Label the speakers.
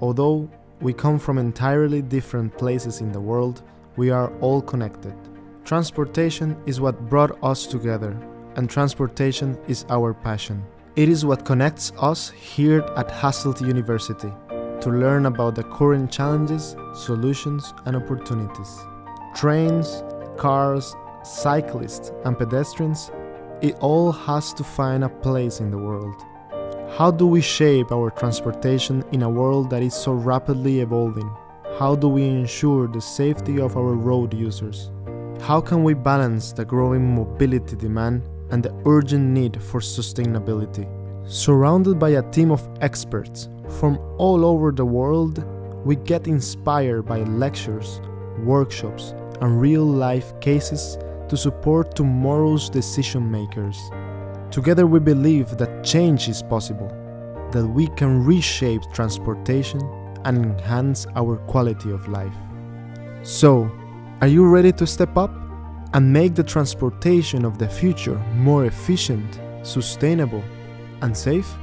Speaker 1: Although we come from entirely different places in the world, we are all connected. Transportation is what brought us together, and transportation is our passion. It is what connects us here at Hasselt University to learn about the current challenges, solutions, and opportunities. Trains, cars, cyclists, and pedestrians, it all has to find a place in the world. How do we shape our transportation in a world that is so rapidly evolving? How do we ensure the safety of our road users? How can we balance the growing mobility demand and the urgent need for sustainability? Surrounded by a team of experts from all over the world, we get inspired by lectures, workshops, and real life cases to support tomorrow's decision makers. Together, we believe that change is possible, that we can reshape transportation and enhance our quality of life. So, are you ready to step up and make the transportation of the future more efficient, sustainable, and safe?